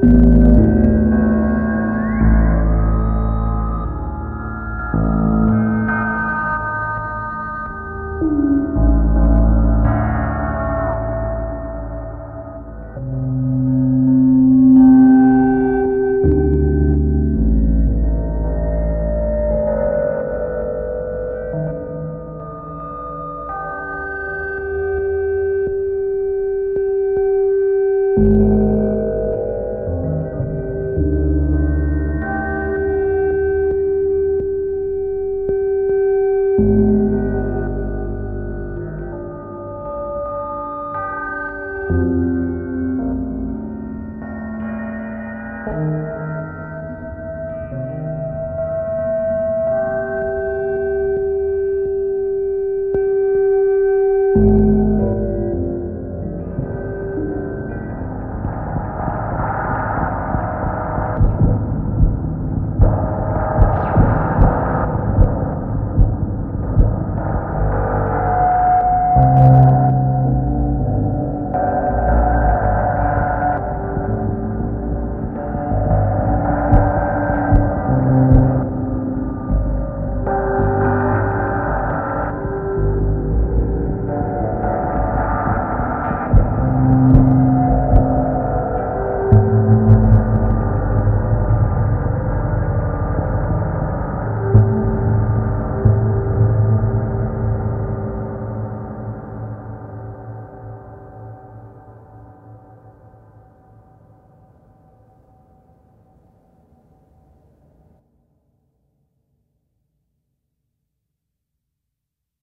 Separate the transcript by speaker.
Speaker 1: you Música